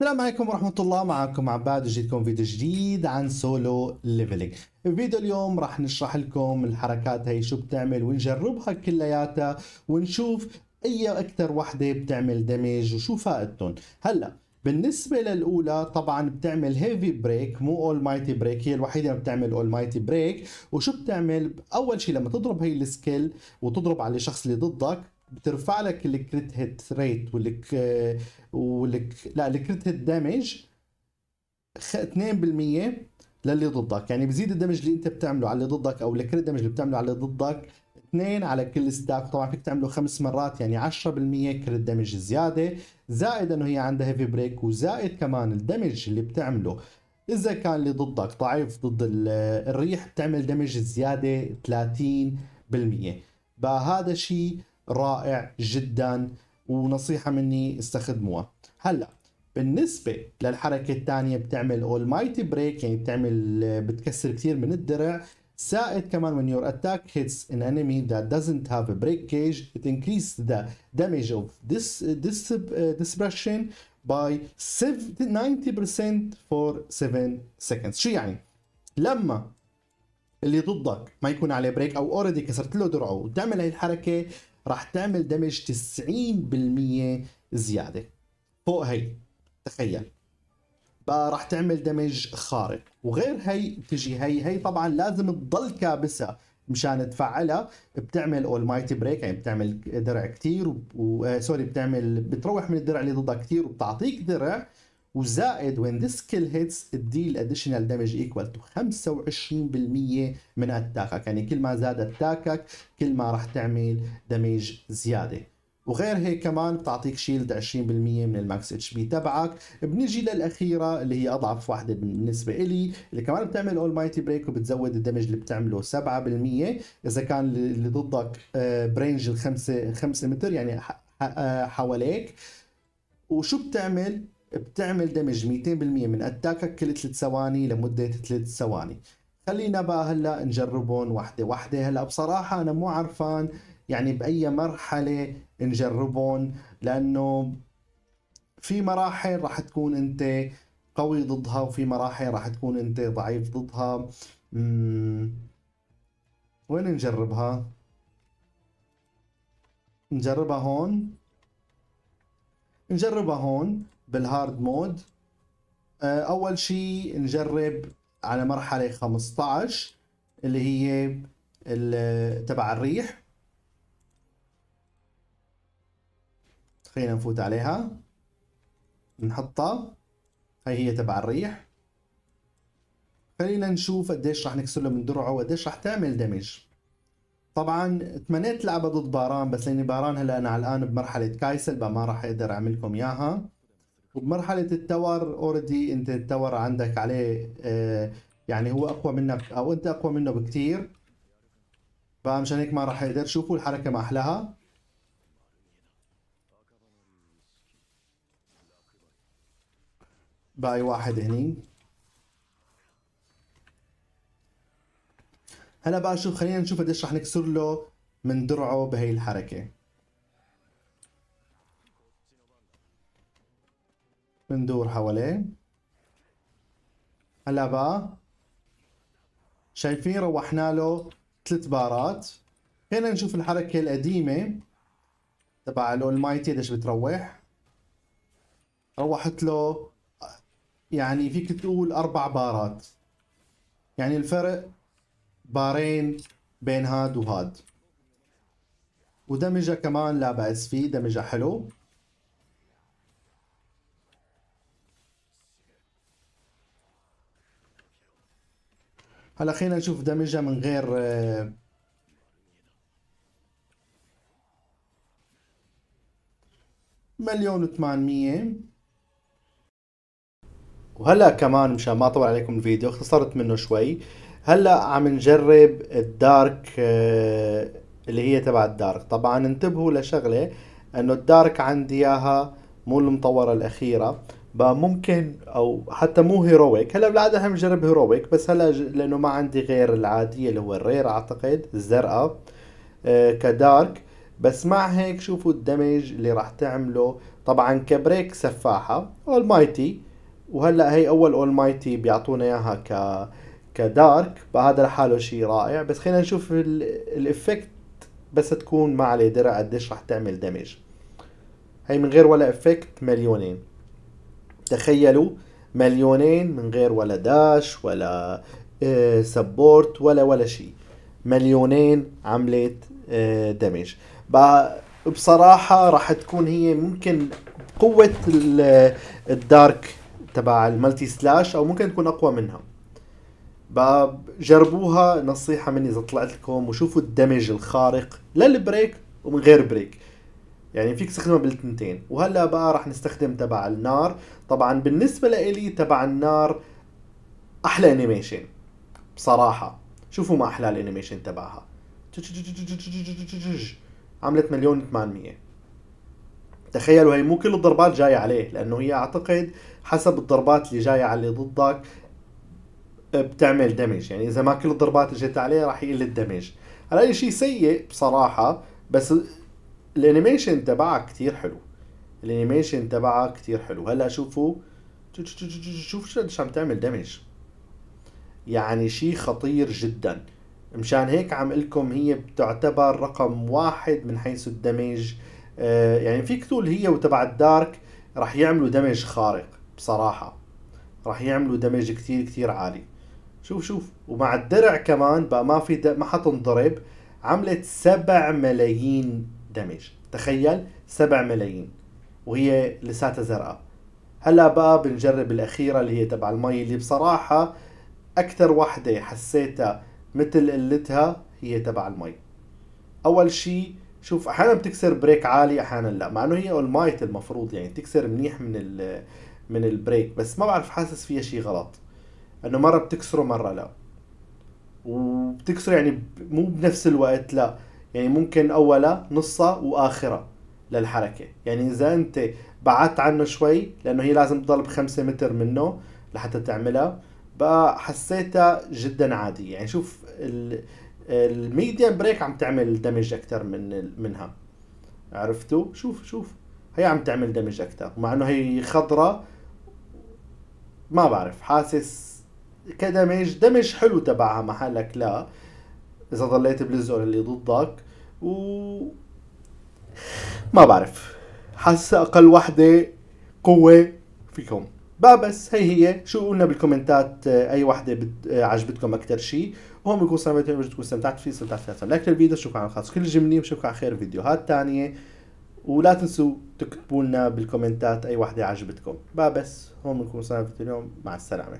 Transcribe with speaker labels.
Speaker 1: السلام عليكم ورحمة الله. معكم عباد وجيتكم فيديو جديد عن Solo Leveling. فيديو اليوم راح نشرح لكم الحركات هي شو بتعمل ونجربها كلياتها ونشوف أي أكثر وحدة بتعمل damage وشو فائدتهم. هلا بالنسبة للأولى طبعا بتعمل heavy break مو almighty break هي الوحيدة اللي بتعمل almighty break وشو بتعمل؟ أول شيء لما تضرب هي ال skill وتضرب على الشخص اللي ضدك بترفع لك ال crit hit rate والك والك لا ال crit hit damage 2% للي ضدك. يعني بزيد ال damage اللي انت بتعمله على اللي ضدك أو ال crit damage اللي بتعمله على اللي ضدك 2 على كل stack. طبعا فيك تعمله خمس مرات يعني 10% crit damage زيادة. زائد انه هي عندها heavy break وزائد كمان ال damage اللي بتعمله. إذا كان اللي ضدك ضعيف ضد الريح بتعمل damage زيادة 30% فهذا شيء رائع جدا ونصيحة مني استخدموها. هلا بالنسبة للحركة الثانية بتعمل اول مايتي بريك يعني بتعمل بتكسر كثير من الدرع زائد كمان when your attack hits an enemy that doesn't have a break cage it increases the damage of this this uh, dispersion by 90% for 7 seconds. شو يعني؟ لما اللي ضدك ما يكون عليه break أو already كسرت له درعه وتعمل هاي الحركة راح تعمل damage 90% زيادة. فوق هي تخيل. بقى راح تعمل damage خارق. وغير هي تجي هي هي طبعا لازم تضل كابسة مشان تفعلها. بتعمل almighty break يعني بتعمل درع كثير و... sorry بتعمل بتروح من الدرع اللي ضدها كثير وبتعطيك درع. وزائد when this skill hits it deals additional damage equal to 25% من attack ك يعني كل ما زاد attack ك كل ما راح تعمل damage زيادة. وغير هيك كمان بتعطيك shield 20% من ال max HP تبعك. بنجي للأخيرة اللي هي أضعف واحدة بالنسبة لي اللي كمان بتعمل almighty break وبتزود ال damage اللي بتعمله 7% إذا كان اللي ضدك ب range الخمسة 5 متر يعني آه، حواليك. وشو بتعمل؟ بتعمل دمج 200% من اتاكك كل 3 ثواني لمدة 3 ثواني. خلينا بقى هلا نجربهم وحدة وحدة. هلا بصراحة أنا مو عرفان يعني بأي مرحلة نجربهم لأنه في مراحل راح تكون أنت قوي ضدها وفي مراحل راح تكون أنت ضعيف ضدها. وين نجربها؟ نجربها هون؟ نجربها هون. بال hard mode آه، أول شيء نجرب على مرحلة 15 اللي هي تبع الريح. خلينا نفوت عليها. نحطها. هي هي تبع الريح. خلينا نشوف قديش راح نكسر من درعه وقديش راح تعمل damage طبعا تمنيت لعبة ضد باران بس لأني باران هلأ أنا على الآن بمرحلة كايسل ما راح أقدر اعمل لكم إياها. وبمرحلة ال tower already انت ال tower عندك عليه آه يعني هو أقوى منك أو أنت أقوى منه بكثير فمشان هيك ما راح يقدر شوفوا الحركة ما أحلاها. باقي واحد هني. هلا بقى شوف خلينا نشوف قديش رح نكسر له من درعه بهي الحركة. بندور حواليه. هلا بقى شايفين روحنا له ثلاث بارات. خلينا نشوف الحركة القديمة تبع الاولمايتي قديش بتروح. روحت له يعني فيك تقول أربع بارات. يعني الفرق بارين بين هاد وهاد. ودمجة كمان لا بأس فيه دمجة حلو. هلا خلينا نشوف دمجها من غير آه، مليون وثمانمية. وهلا كمان مشان ما اطول عليكم الفيديو اختصرت منه شوي. هلا عم نجرب الدارك آه، اللي هي تبع الدارك. طبعا انتبهوا لشغلة انه الدارك عندي اياها مو المطورة الأخيرة. بقى ممكن أو حتى مو هيرويك هلا بالعادة إحنا بنجرب هيرويك بس هلا لأنه ما عندي غير العادية اللي هو الرير أعتقد الزرقاء آه ك dark. بس مع هيك شوفوا ال damage اللي راح تعمله. طبعا ك break سفاحة almighty وهلا هي almighty بيعطونا إياها ك ك dark. فهذا لحاله شيء رائع. بس خلينا نشوف ال effect بس تكون ما عليه درع قديش راح تعمل damage هي من غير ولا effect مليونين. تخيلوا مليونين من غير ولا dash ولا support ولا ولا شيء. مليونين عملت damage بصراحة راح تكون هي ممكن قوة ال dark تبع ال multi slash أو ممكن تكون أقوى منها. جربوها نصيحة مني إذا طلعت لكم وشوفوا ال damage الخارق لل break ومن غير break. يعني فيك تستخدمها بالتنتين. وهلأ بقى راح نستخدم تبع النار. طبعا بالنسبة لإلي تبع النار أحلى animation بصراحة. شوفوا ما أحلى ال animation تبعها. عملت مليون 800 تخيلوا هي مو كل الضربات جاية عليه لأنه هي أعتقد حسب الضربات اللي جاية على اللي ضدك بتعمل damage يعني إذا ما كل الضربات إجت عليه راح يقل ال damage. هلا شيء سيء بصراحة بس ال animation تبعها كتير حلو. ال animation تبعها كتير حلو. هلا شوفوا. شوف شو عم تعمل damage يعني شيء خطير جدا. مشان هيك عم لكم هي بتعتبر رقم واحد من حيث ال damage. آه يعني فيك تقول هي وتبع ال dark راح يعملوا damage خارق بصراحة. راح يعملوا damage كتير كتير عالي. شوف شوف. ومع الدرع كمان بقى ما في ما حتنضرب. عملت سبع ملايين damage تخيل سبع ملايين وهي لساتها زرقاء. هلا بقى بنجرب الأخيرة اللي هي تبع المي اللي بصراحة أكثر وحدة حسيتها مثل قلتها هي تبع المي. أول شيء شوف أحيانا بتكسر break عالي أحيانا لا مع إنه هي almighty المفروض يعني تكسر منيح من ال من ال break بس ما بعرف حاسس فيها شيء غلط. إنه مرة بتكسره مرة لا. وبتكسره يعني مو بنفس الوقت لا. يعني ممكن اولها نصها واخرها للحركة. يعني إذا أنت بعدت عنه شوي لأنه هي لازم تضل بخمسة متر منه لحتى تعملها بقى حسيتها جدا عادي يعني شوف ال medium break عم تعمل damage أكثر من منها. عرفتوا؟ شوف شوف. هي عم تعمل damage أكثر مع إنه هي خضرة ما بعرف. حاسس كدمج دمج حلو تبعها محلك لا. إذا ضليت بلزقه اللي ضدك و ما بعرف. حاسس أقل وحدة قوة فيكم. بقى بس هي هي. شو قلنا بالكومنتات؟ آه، أي وحدة. آه، عجبتكم أكثر شيء وهون بكون سمعت تكون استمتعت. فيه استمتعت فيه لايك للفيديو شكرا على الخاص كل جمني وبشوفكم على خير فيديوهات ثانية ولا تنسوا تكتبوا لنا بالكومنتات أي وحدة عجبتكم. بقى بس هون بنكون سمعت اليوم. مع السلامة.